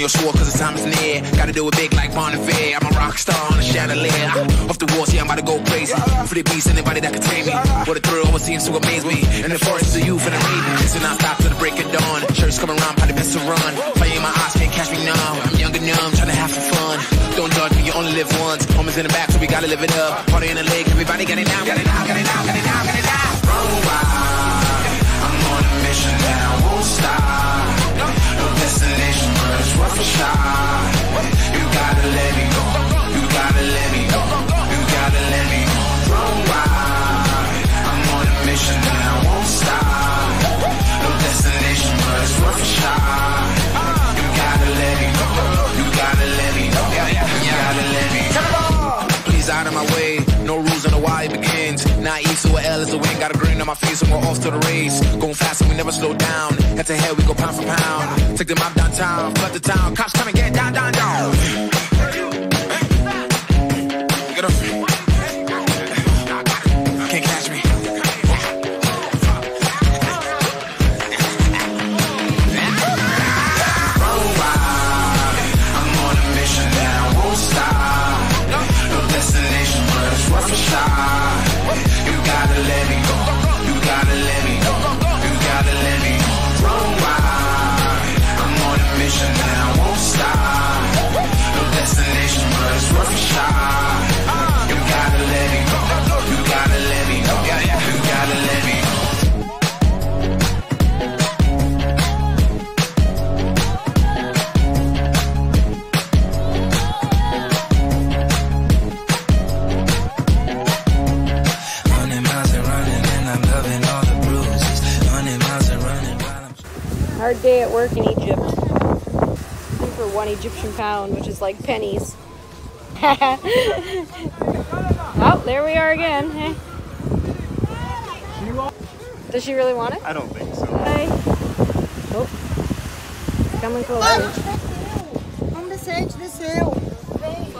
Your sword cause the time is near. Gotta do it big like Bon I'm a rock star on a chandelier. Off the walls, yeah, I'm about to go crazy. For the beast, anybody that can tame me. What a thrill, what seems to amaze me. In the forest of youth and the raven. Listen, I stop till the break of dawn. Shirts come around, probably best to run. Fire in my eyes, can't catch me now. I'm young and numb, trying to have some fun. Don't judge me, you only live once. Home is in the back, so we gotta live it up. Party in the lake, everybody got it now, got it now, got it now, got it now, got it now. Run wild, is the win, got a grin on my face and we're off to the race. Going fast and we never slow down. Head to head, we go pound for pound. Take the out downtown, flood the town. Cops come and get Hard day at work in Egypt. Looking for one Egyptian pound, which is like pennies. oh, there we are again. Hey. Does she really want it? I don't think so. Hi. Oh. Coming closer. Onde sente desceu. I'm on a